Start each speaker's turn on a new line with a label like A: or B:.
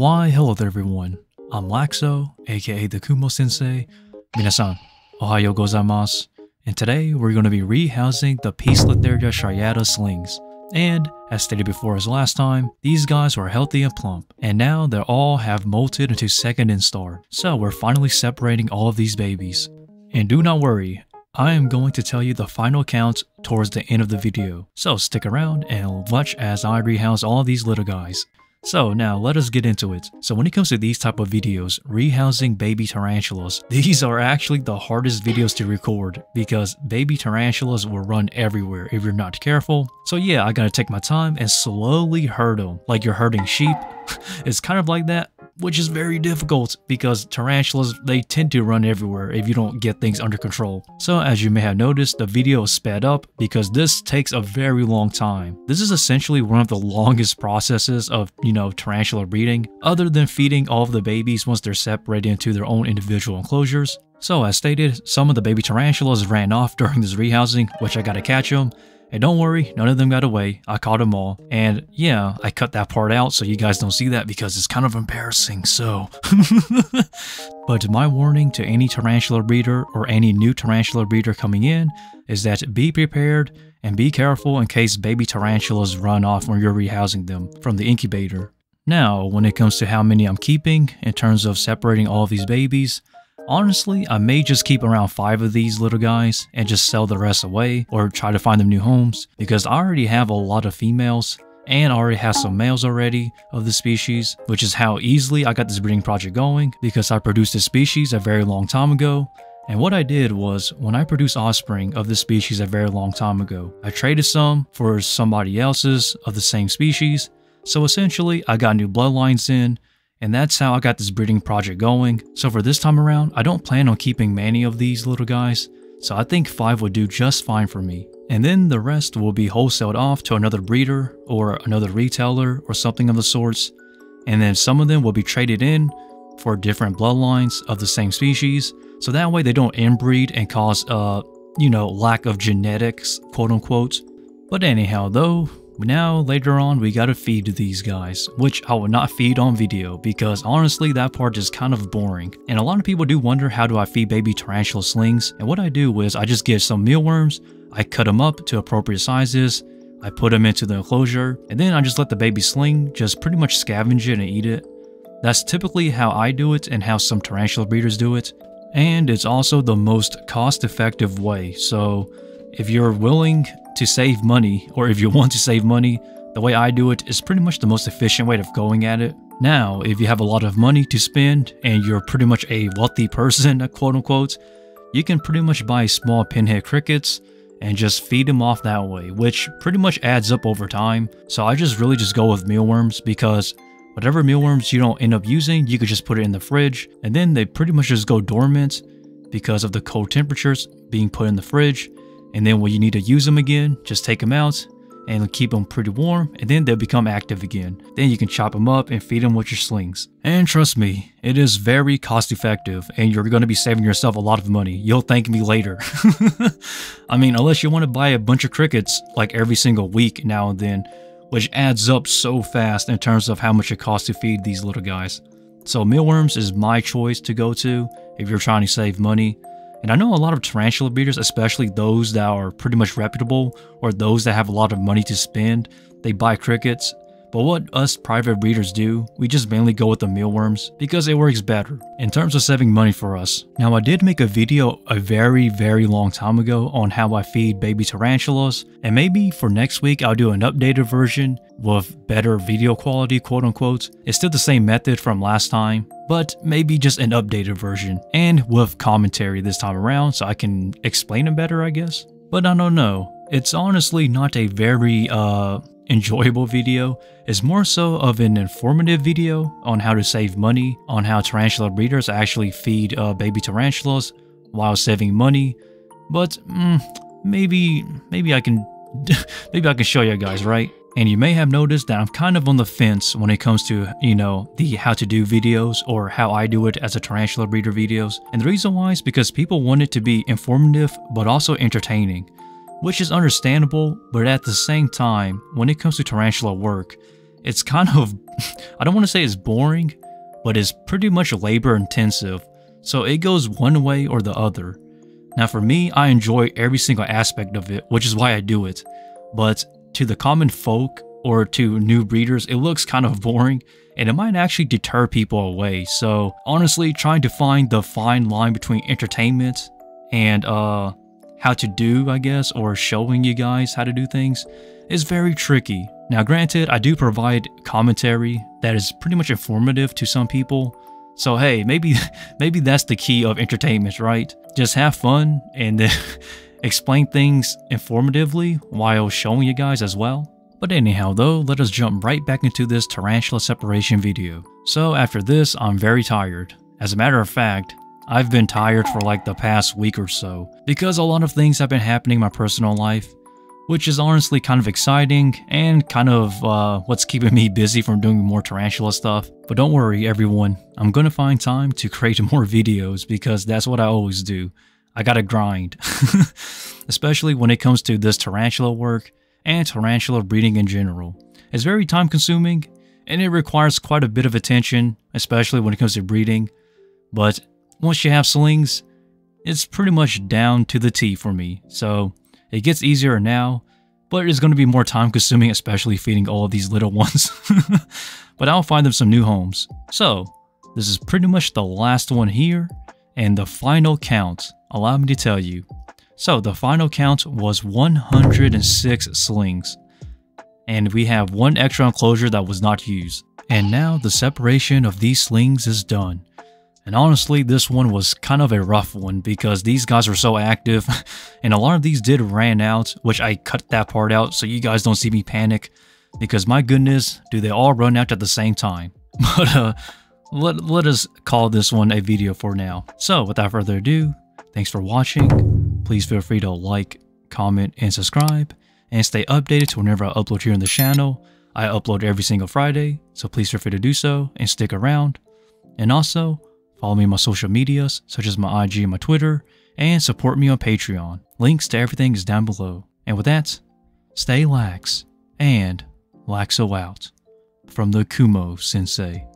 A: Why, hello there everyone. I'm Laxow, aka the Kumo Sensei. Minasan, ohayo gozaimasu. And today we're going to be rehousing the Peace Poecilotheria striata slings. And, as stated before as last time, these guys were healthy and plump, and now they all have molted into second instar. So we're finally separating all of these babies. And do not worry, I am going to tell you the final count towards the end of the video, so stick around and watch as I rehouse all these little guys. So now let us get into it. So when it comes to these type of videos, rehousing baby tarantulas, these are actually the hardest videos to record because baby tarantulas will run everywhere if you're not careful. So yeah, I gotta take my time and slowly herd them like you're herding sheep. it's kind of like that, which is very difficult because tarantulas, they tend to run everywhere if you don't get things under control. So as you may have noticed, the video is sped up because this takes a very long time. This is essentially one of the longest processes of, you know, tarantula breeding, other than feeding all of the babies once they're separated into their own individual enclosures. So as stated, some of the baby tarantulas ran off during this rehousing, which I gotta catch them, and don't worry, none of them got away. I caught them all. And yeah, I cut that part out so you guys don't see that because it's kind of embarrassing, so. but my warning to any tarantula breeder or any new tarantula breeder coming in is that be prepared and be careful in case baby tarantulas run off when you're rehousing them from the incubator. Now, when it comes to how many I'm keeping in terms of separating all of these babies, Honestly, I may just keep around 5 of these little guys and just sell the rest away or try to find them new homes because I already have a lot of females and already have some males already of the species, which is how easily I got this breeding project going because I produced this species a very long time ago. And what I did was, when I produced offspring of this species a very long time ago, I traded some for somebody else's of the same species. So essentially, I got new bloodlines in, and that's how I got this breeding project going. So for this time around, I don't plan on keeping many of these little guys, so I think 5 would do just fine for me. And then the rest will be wholesaled off to another breeder or another retailer or something of the sorts. And then some of them will be traded in for different bloodlines of the same species. So that way they don't inbreed and cause, uh, you know, lack of genetics, quote unquote. But anyhow though, now, later on, we gotta feed these guys, which I will not feed on video because honestly, that part is kind of boring. And a lot of people do wonder how do I feed baby tarantula slings, and what I do is I just get some mealworms, I cut them up to appropriate sizes, I put them into the enclosure, and then I just let the baby sling just pretty much scavenge it and eat it. That's typically how I do it and how some tarantula breeders do it. And it's also the most cost effective way, so if you're willing to save money, or if you want to save money, the way I do it is pretty much the most efficient way of going at it. Now, if you have a lot of money to spend and you're pretty much a wealthy person, quote unquote, you can pretty much buy small pinhead crickets and just feed them off that way, which pretty much adds up over time. So I just really just go with mealworms because whatever mealworms you don't end up using, you could just put it in the fridge and then they pretty much just go dormant because of the cold temperatures being put in the fridge and then when you need to use them again, just take them out and keep them pretty warm and then they'll become active again. Then you can chop them up and feed them with your slings. And trust me, it is very cost effective and you're going to be saving yourself a lot of money. You'll thank me later. I mean, unless you want to buy a bunch of crickets like every single week now and then, which adds up so fast in terms of how much it costs to feed these little guys. So mealworms is my choice to go to if you're trying to save money. And I know a lot of tarantula breeders, especially those that are pretty much reputable or those that have a lot of money to spend, they buy crickets but what us private breeders do, we just mainly go with the mealworms because it works better in terms of saving money for us. Now I did make a video a very very long time ago on how I feed baby tarantulas and maybe for next week I'll do an updated version with better video quality quote unquote. It's still the same method from last time but maybe just an updated version and with commentary this time around so I can explain it better I guess. But I don't know. It's honestly not a very uh enjoyable video It's more so of an informative video on how to save money, on how tarantula breeders actually feed uh, baby tarantulas while saving money. But mm, maybe, maybe I can, maybe I can show you guys, right? And you may have noticed that I'm kind of on the fence when it comes to, you know, the how to do videos or how I do it as a tarantula breeder videos. And the reason why is because people want it to be informative but also entertaining which is understandable, but at the same time, when it comes to tarantula work, it's kind of, I don't want to say it's boring, but it's pretty much labor intensive. So it goes one way or the other. Now, for me, I enjoy every single aspect of it, which is why I do it. But to the common folk or to new breeders, it looks kind of boring and it might actually deter people away. So, honestly, trying to find the fine line between entertainment and uh, how to do, I guess, or showing you guys how to do things is very tricky. Now, granted, I do provide commentary that is pretty much informative to some people. So hey, maybe maybe that's the key of entertainment, right? Just have fun and then explain things informatively while showing you guys as well. But anyhow though, let us jump right back into this tarantula separation video. So after this, I'm very tired. As a matter of fact, I've been tired for like the past week or so because a lot of things have been happening in my personal life which is honestly kind of exciting and kind of uh, what's keeping me busy from doing more tarantula stuff. But don't worry everyone, I'm gonna find time to create more videos because that's what I always do. I gotta grind. Especially when it comes to this tarantula work and tarantula breeding in general. It's very time consuming and it requires quite a bit of attention, especially when it comes to breeding. But once you have slings, it's pretty much down to the T for me. So it gets easier now, but it's going to be more time consuming, especially feeding all of these little ones. but I'll find them some new homes. So, this is pretty much the last one here, and the final count, allow me to tell you. So, the final count was 106 slings, and we have one extra enclosure that was not used. And now the separation of these slings is done. And honestly, this one was kind of a rough one because these guys were so active and a lot of these did ran out, which I cut that part out so you guys don't see me panic because my goodness, do they all run out at the same time. But uh, let, let us call this one a video for now. So without further ado, thanks for watching. Please feel free to like, comment, and subscribe and stay updated to whenever I upload here on the channel. I upload every single Friday, so please feel free to do so and stick around. And also, Follow me on my social medias, such as my IG and my Twitter, and support me on Patreon. Links to everything is down below. And with that, stay lax and laxow out from the Kumo Sensei.